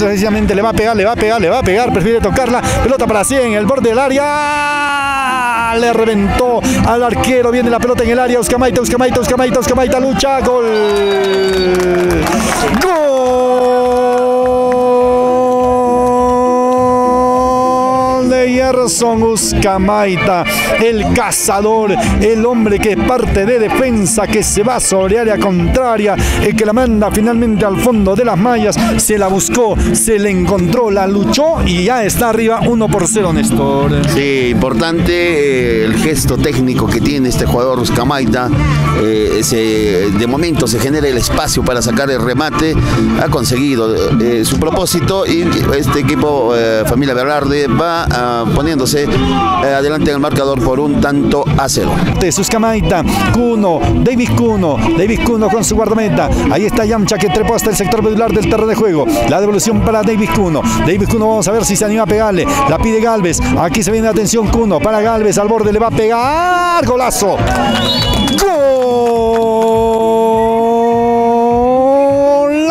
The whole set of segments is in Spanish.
Precisamente le va a pegar, le va a pegar, le va a pegar, prefiere tocarla, pelota para 100, el borde del área, le reventó al arquero, viene la pelota en el área, Oscamaita, Oscamaita, Oscamaita, Oscamaita, lucha, gol, gol Gerson Uscamaita, el cazador, el hombre que parte de defensa, que se va sobre área contraria, el que la manda finalmente al fondo de las mallas, se la buscó, se le encontró, la luchó y ya está arriba 1 por 0, Néstor. Sí, importante eh, el gesto técnico que tiene este jugador Uscamaita. Eh, de momento se genera el espacio para sacar el remate. Ha conseguido eh, su propósito y este equipo, Familia Velarde, va ah, eh, adelante el marcador por un tanto a cero. de Suscamaita, Cuno, Davis Cuno, Davis Cuno con su guardameta. Ahí está Yamcha que trepó hasta el sector medular del terreno de juego. La devolución para Davis Cuno. Davis Cuno, vamos a ver si se anima a pegarle. La pide Galvez. Aquí se viene la atención Cuno para Galvez. Al borde le va a pegar. Golazo.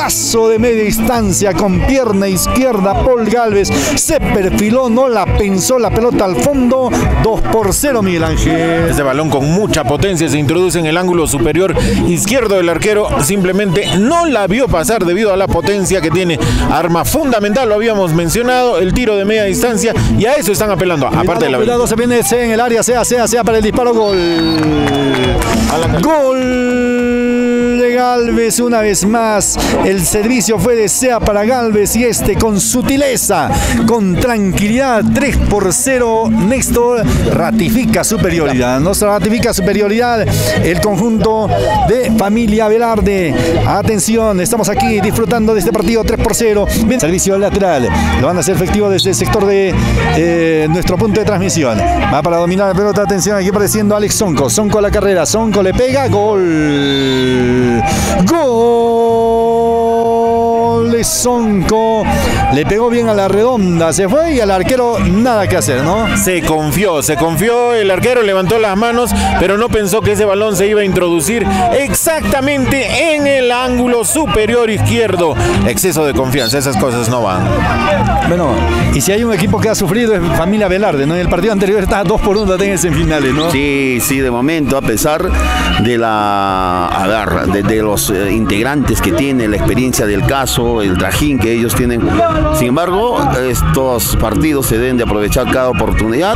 De media distancia con pierna izquierda. Paul Galvez se perfiló, no la pensó la pelota al fondo. 2 por 0, Miguel Ángel. Este balón con mucha potencia se introduce en el ángulo superior izquierdo del arquero. Simplemente no la vio pasar debido a la potencia que tiene. Arma fundamental, lo habíamos mencionado, el tiro de media distancia. Y a eso están apelando. Aparte de la Cuidado, se viene C en el área, sea, sea, sea para el disparo, gol. Gol Galvez una vez más. El servicio fue de para Galvez y este con sutileza, con tranquilidad, 3 por 0. Néstor ratifica superioridad. No se ratifica superioridad el conjunto de familia Velarde. Atención, estamos aquí disfrutando de este partido 3 por 0. Bien, servicio lateral. Lo van a hacer efectivo desde el sector de eh, nuestro punto de transmisión. Va para dominar la pelota. Atención, aquí apareciendo Alex Sonco. Sonco a la carrera. Sonco le pega. Gol. Gol de Sonco. Le pegó bien a la redonda. Se fue y al arquero nada que hacer, ¿no? Se confió, se confió, el arquero levantó las manos, pero no pensó que ese balón se iba a introducir exactamente en el ángulo superior izquierdo. Exceso de confianza, esas cosas no van. Bueno, y si hay un equipo que ha sufrido es Familia Velarde, ¿no? En el partido anterior estaba 2 por 1 en semifinales, ¿no? Sí, sí, de momento, a pesar de la agarra, de, de los eh, integrantes que tiene, la experiencia del caso, el trajín que ellos tienen. Sin embargo, estos partidos se deben de aprovechar cada oportunidad.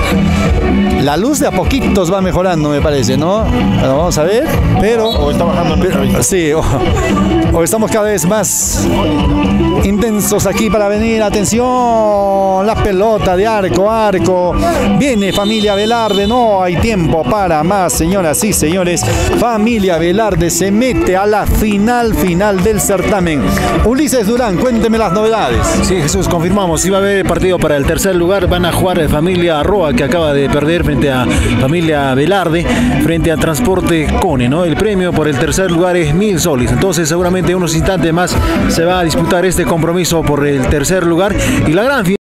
La luz de a poquitos va mejorando, me parece, ¿no? Bueno, vamos a ver, pero... O está bajando pero-. Sí, o, o estamos cada vez más intensos aquí para venir. Atención, la pelota de arco, arco. Viene familia Velarde, no hay tiempo para más, señoras y señores. Familia Velarde se mete a la final, final del certamen. Ulises Durán, cuénteme las novedades. Sí, Jesús, confirmamos. Si va a haber partido para el tercer lugar, van a jugar familia Roa, que acaba de perder frente a familia Velarde, frente a Transporte Cone, ¿no? El premio por el tercer lugar es mil soles. Entonces, seguramente en unos instantes más se va a disputar este compromiso por el tercer lugar. Y la gran